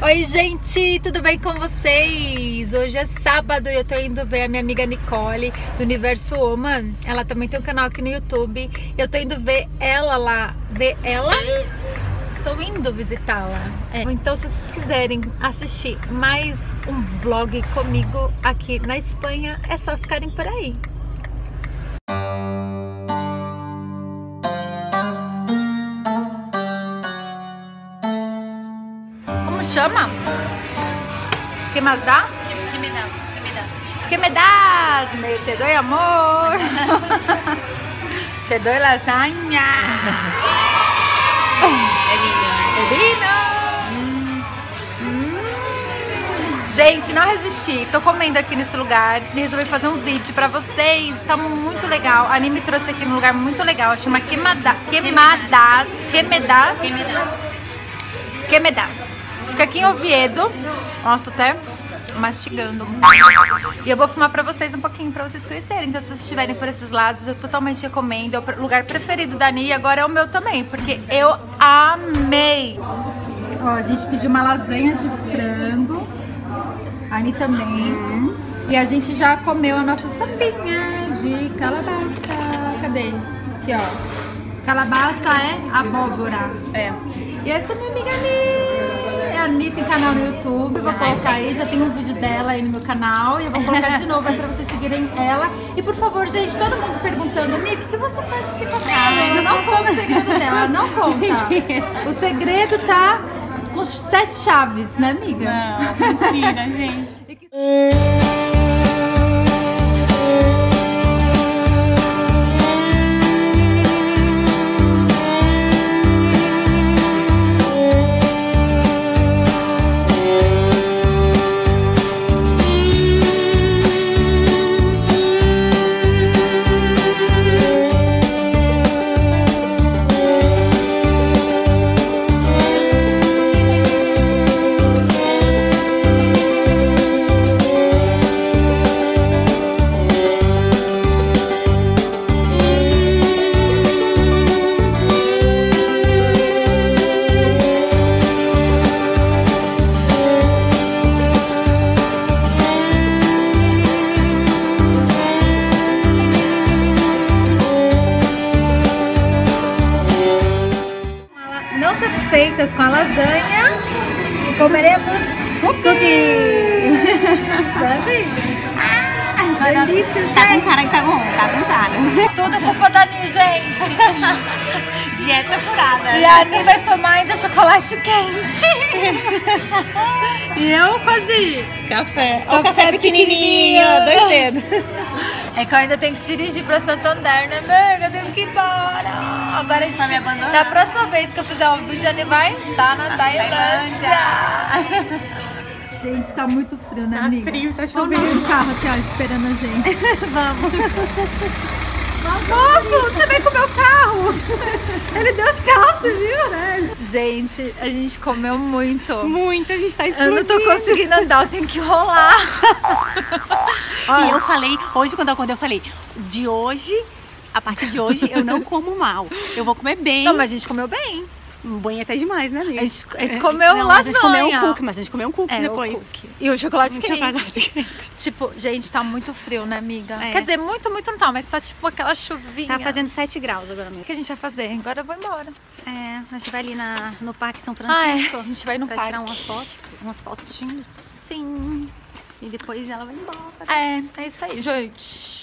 Oi, gente, tudo bem com vocês? Hoje é sábado e eu tô indo ver a minha amiga Nicole do Universo Woman. Ela também tem um canal aqui no YouTube. Eu tô indo ver ela lá. Ver ela? Estou indo visitá-la. É. Então, se vocês quiserem assistir mais um vlog comigo aqui na Espanha, é só ficarem por aí. Chama? Que mais dá? ¿Qué me das? ¿Qué me das? Que me das? Me, te doy amor. te doy lasanha. É lindo, né? Divino. Hum. Gente, não resisti. Tô comendo aqui nesse lugar e resolvi fazer um vídeo pra vocês. Tá muito legal. A Anime me trouxe aqui num lugar muito legal. Chama Queimada, Queimadas. Queimadas. ¿Qué me das? Quemedas. Fica aqui em Oviedo. Nossa, tô até mastigando. E eu vou filmar pra vocês um pouquinho, pra vocês conhecerem. Então, se vocês estiverem por esses lados, eu totalmente recomendo. É o lugar preferido da Ani e agora é o meu também, porque eu amei. Ó, a gente pediu uma lasanha de frango. A Ani também. E a gente já comeu a nossa sopinha de calabaça. Cadê? Aqui, ó. Calabaça é abóbora. É. E essa é minha amiga Ani. A Ani tem canal no YouTube, vou colocar aí, já tem um vídeo dela aí no meu canal e eu vou colocar de novo aí pra vocês seguirem ela. E por favor, gente, todo mundo perguntando, Ani, o que, você faz com esse canal? Ela não conta o segredo dela, ela não conta. O segredo tá com sete chaves, né, amiga? Não, mentira, gente. satisfeitas com a lasanha, comeremos cookie. Sabe? Ah, delícia, Tá com gente. cara que tá bom, tá com cara. Tudo culpa da Ani, gente. Dieta furada. E a Ani vai tomar ainda chocolate quente. e eu quase. Café. Café O café pequenininho, pequenininho. dois dedos. É que eu ainda tenho que dirigir pra Santander, né, amiga? Eu tenho que ir embora. Agora a gente. Vai me abandonar? Da próxima vez que eu fizer um vídeo, Ani vai estar na Tailândia. Gente, tá muito frio, né, Tá amiga? frio, tá Olha o chovendo. carro aqui, ó, esperando a gente. Vamos. Nossa, você vem com o meu carro! Ele deu tchau, você viu, né? Gente, a gente comeu muito. Muito, a gente tá Eu explodindo. não tô conseguindo andar, eu tenho que rolar. E eu falei, hoje quando eu acordei, eu falei, de hoje, a partir de hoje, eu não como mal. Eu vou comer bem. não, mas a gente comeu bem. Bem até demais, né, amiga? A gente, a gente comeu não, mas a gente comeu lasanha. um cookie, mas a gente comeu um cookie É, depois. o cookie. E o chocolate Um quente. chocolate quente. Tipo, gente, tá muito frio, né, amiga? É. Quer dizer, muito, muito não tá, mas tá tipo aquela chuvinha. Tá fazendo 7 graus agora O mesmo. que a gente vai fazer? Agora eu vou embora. É, a gente vai ali na, no Parque São Ah, é. Francisco. A gente vai no pra parque. tirar uma foto, umas fotinhas. Sim. E depois ela vai embora. É, é isso aí, gente.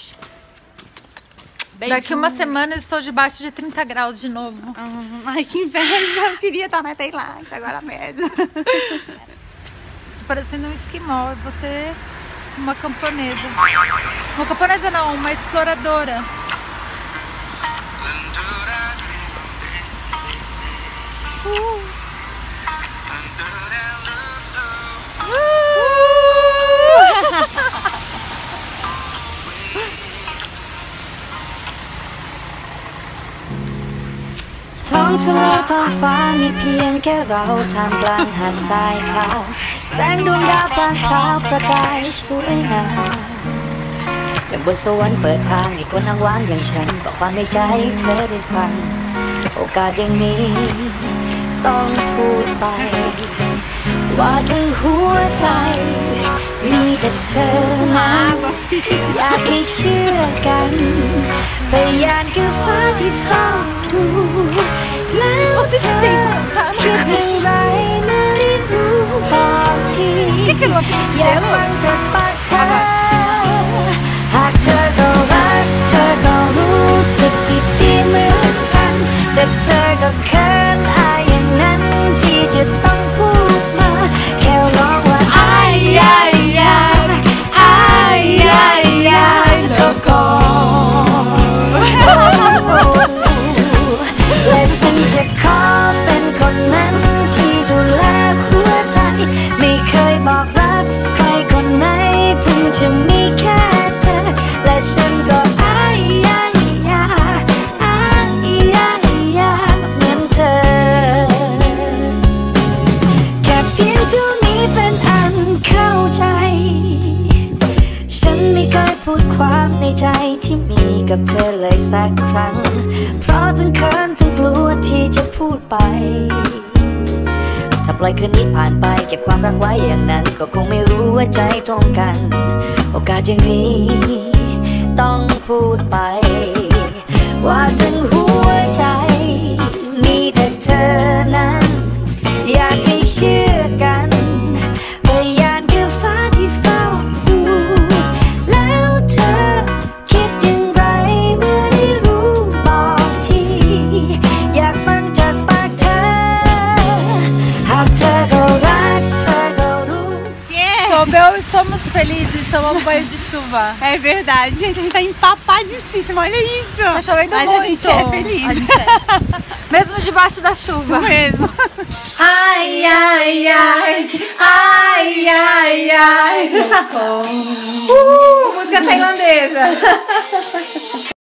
Daqui uma semana eu estou debaixo de 30 graus de novo. Ah, Ai, que inveja. Eu queria estar na Tailândia agora mesmo. Tô parecendo um esquimó, você uma camponesa. Uma camponesa não, uma exploradora. องทะเลท้องฟ้ามีเพียงแค่เราท่ามกลางหาดทรายขาว แสงดวงดาวพลางพราวประกายสวยงามอย่างบนสวรรค์เปิดทางให้คนอ้างว้างอย่างฉัน บอกความในใจเธอได้ฟัง โอกาสอย่างนี้ ต้องพูดไป ว่าทั้งหัวใจ มีแต่เธอนั้นอยากให้เชื่อกันพยานคือฟ้าที่เฝ้า เธอคิดอย่างไรไม่รู้บอกทีอยากฟังจากปากเธอหากเธอก็รักเธอก็รู้สึกดีๆเหมือนกันแต่เธอก็เคย จะมีแค่เธอ และฉันก็อายยายาอายยายาเหมือนเธอ แค่เพียงเท่านี้เป็นอันเข้าใจ ฉันไม่เคยพูดความในใจที่มีกับเธอเลยสักครั้ง เพราะทั้งเขินทั้งกลัวที่จะพูดไป ปล่อยคืนนี้ผ่านไป เก็บความรักไว้อย่างนั้น ก็คงไม่รู้ว่าใจตรงกัน โอกาสอย่างนี้ ต้องพูดไป ว่าถึงหัวใจ somos felizes, tomamos banho de chuva. É verdade, gente, a gente tá empapadíssima, olha isso. Tá chovendo Mas muito. a gente é feliz. A gente é. Mesmo debaixo da chuva. Mesmo. Ai, ai, ai, ai, ai, ai. Uh, música tailandesa.